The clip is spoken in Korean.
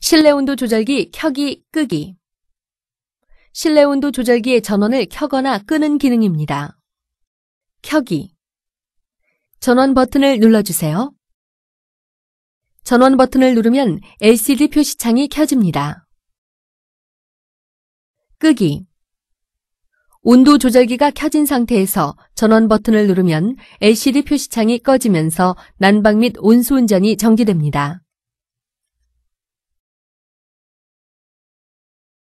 실내 온도 조절기 켜기, 끄기. 실내 온도 조절기의 전원을 켜거나 끄는 기능입니다. 켜기. 전원 버튼을 눌러주세요. 전원 버튼을 누르면 LCD 표시창이 켜집니다. 끄기. 온도 조절기가 켜진 상태에서 전원 버튼을 누르면 LCD 표시창이 꺼지면서 난방 및 온수 운전이 정지됩니다.